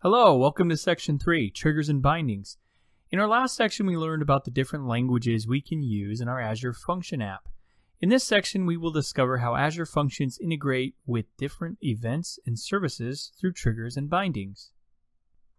Hello, welcome to section 3, Triggers and Bindings. In our last section we learned about the different languages we can use in our Azure Function app. In this section we will discover how Azure Functions integrate with different events and services through triggers and bindings.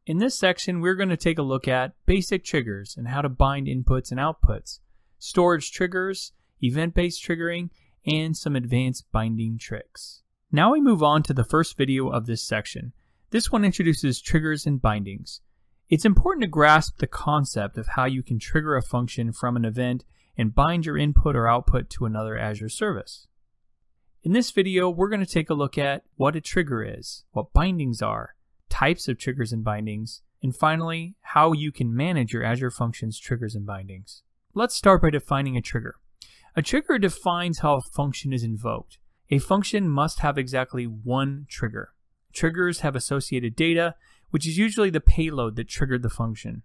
In this section we're going to take a look at basic triggers and how to bind inputs and outputs, storage triggers, event-based triggering, and some advanced binding tricks. Now we move on to the first video of this section. This one introduces triggers and bindings. It's important to grasp the concept of how you can trigger a function from an event and bind your input or output to another Azure service. In this video, we're going to take a look at what a trigger is, what bindings are, types of triggers and bindings, and finally, how you can manage your Azure Functions triggers and bindings. Let's start by defining a trigger. A trigger defines how a function is invoked. A function must have exactly one trigger. Triggers have associated data, which is usually the payload that triggered the function.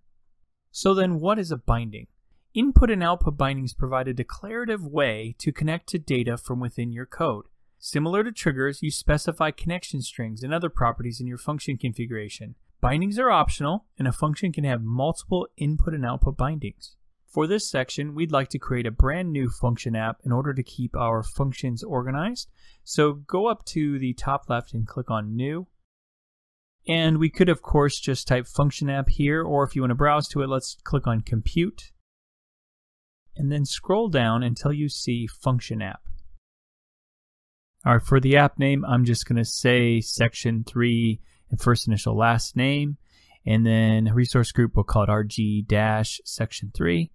So then what is a binding? Input and output bindings provide a declarative way to connect to data from within your code. Similar to triggers, you specify connection strings and other properties in your function configuration. Bindings are optional, and a function can have multiple input and output bindings. For this section, we'd like to create a brand new function app in order to keep our functions organized. So go up to the top left and click on New. And we could, of course, just type function app here, or if you want to browse to it, let's click on Compute. And then scroll down until you see function app. All right, for the app name, I'm just going to say section 3 and first initial last name. And then resource group, we'll call it RG-section 3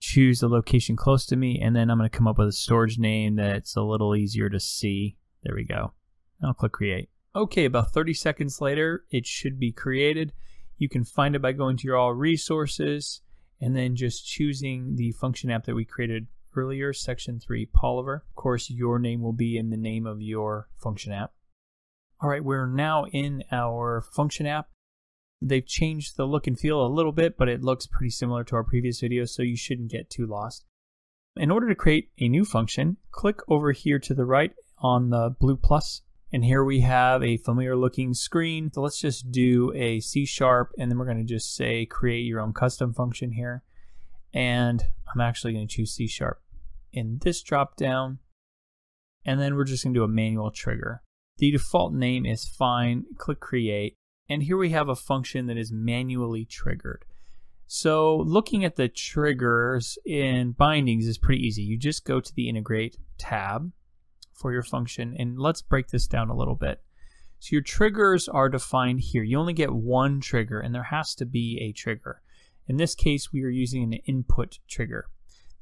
choose the location close to me, and then I'm going to come up with a storage name that's a little easier to see. There we go. I'll click create. Okay, about 30 seconds later, it should be created. You can find it by going to your all resources and then just choosing the function app that we created earlier, section 3 Poliver. Of course, your name will be in the name of your function app. All right, we're now in our function app. They've changed the look and feel a little bit, but it looks pretty similar to our previous video, so you shouldn't get too lost. In order to create a new function, click over here to the right on the blue plus, and here we have a familiar looking screen. So let's just do a C sharp, and then we're going to just say create your own custom function here. And I'm actually going to choose C sharp in this drop down, and then we're just going to do a manual trigger. The default name is fine. Click create. And here we have a function that is manually triggered. So looking at the triggers in bindings is pretty easy. You just go to the integrate tab for your function and let's break this down a little bit. So your triggers are defined here. You only get one trigger and there has to be a trigger. In this case, we are using an input trigger.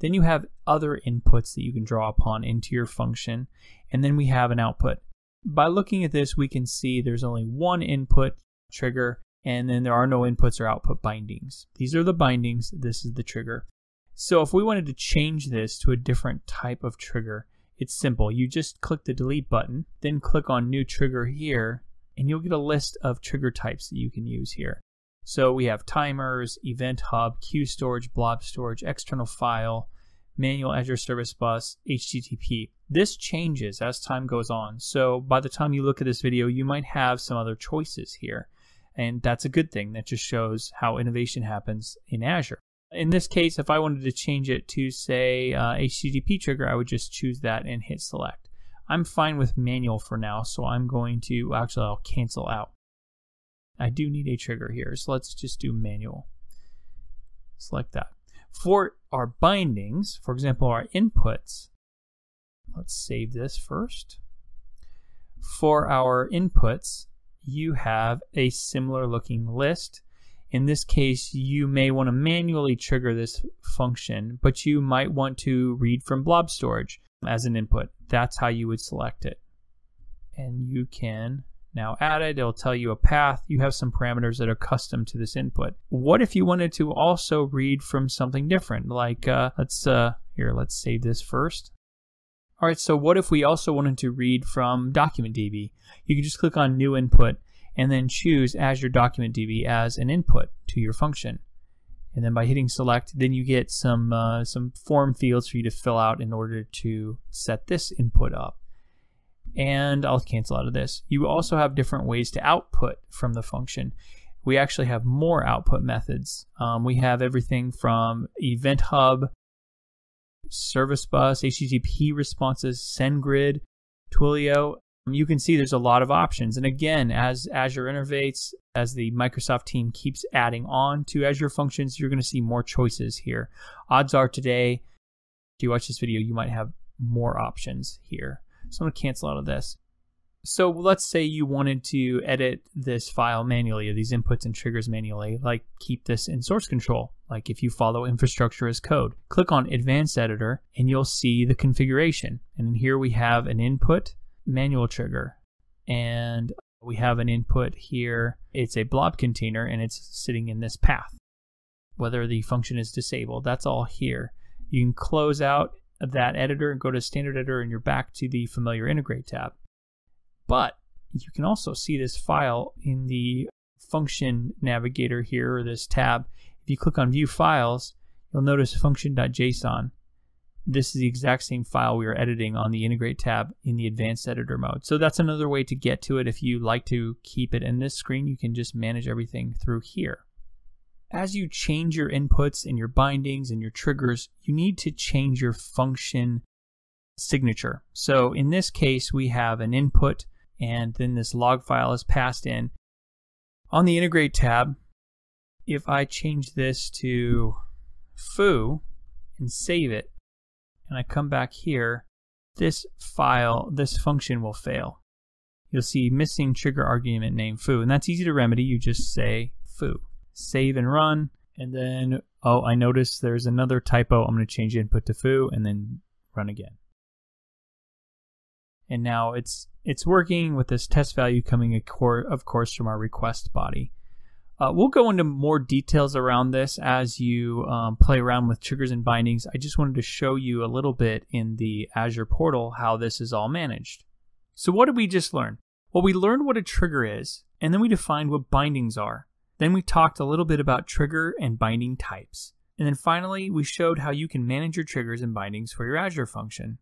Then you have other inputs that you can draw upon into your function. And then we have an output. By looking at this, we can see there's only one input trigger, and then there are no inputs or output bindings. These are the bindings, this is the trigger. So if we wanted to change this to a different type of trigger, it's simple. You just click the delete button, then click on new trigger here, and you'll get a list of trigger types that you can use here. So we have timers, event hub, queue storage, blob storage, external file, manual Azure Service Bus, HTTP. This changes as time goes on. So by the time you look at this video, you might have some other choices here. And that's a good thing. That just shows how innovation happens in Azure. In this case, if I wanted to change it to, say, uh, HTTP trigger, I would just choose that and hit select. I'm fine with manual for now, so I'm going to, actually, I'll cancel out. I do need a trigger here, so let's just do manual. Select that. For our bindings, for example, our inputs, let's save this first. For our inputs, you have a similar looking list. In this case, you may want to manually trigger this function, but you might want to read from blob storage as an input. That's how you would select it. And you can now add it. It'll tell you a path. You have some parameters that are custom to this input. What if you wanted to also read from something different? Like, uh, let's, uh, here, let's save this first. All right, so what if we also wanted to read from DocumentDB? You can just click on New Input and then choose Azure DocumentDB as an input to your function. And then by hitting select, then you get some, uh, some form fields for you to fill out in order to set this input up. And I'll cancel out of this. You also have different ways to output from the function. we actually have more output methods. Um, we have everything from Event Hub, Service Bus, HTTP responses, SendGrid, Twilio. You can see there's a lot of options. And again, as Azure innovates, as the Microsoft team keeps adding on to Azure functions, you're going to see more choices here. Odds are today, if you watch this video, you might have more options here. So I'm going to cancel out of this. So let's say you wanted to edit this file manually, or these inputs and triggers manually, like keep this in source control, like if you follow infrastructure as code. Click on Advanced Editor and you'll see the configuration. And here we have an input manual trigger. And we have an input here. It's a blob container and it's sitting in this path. Whether the function is disabled, that's all here. You can close out that editor and go to standard editor and you're back to the familiar integrate tab. But you can also see this file in the function navigator here, or this tab. If you click on View Files, you'll notice function.json. This is the exact same file we are editing on the Integrate tab in the Advanced Editor mode. So that's another way to get to it. If you like to keep it in this screen, you can just manage everything through here. As you change your inputs and your bindings and your triggers, you need to change your function signature. So in this case, we have an input and then this log file is passed in. On the Integrate tab, if I change this to foo and save it, and I come back here, this file, this function will fail. You'll see missing trigger argument name foo, and that's easy to remedy. You just say foo, save and run, and then, oh, I noticed there's another typo. I'm going to change input to foo and then run again and now it's it's working with this test value coming of course from our request body. Uh, we'll go into more details around this as you um, play around with triggers and bindings. I just wanted to show you a little bit in the Azure portal how this is all managed. So what did we just learn? Well, we learned what a trigger is, and then we defined what bindings are. Then we talked a little bit about trigger and binding types. And then finally, we showed how you can manage your triggers and bindings for your Azure function.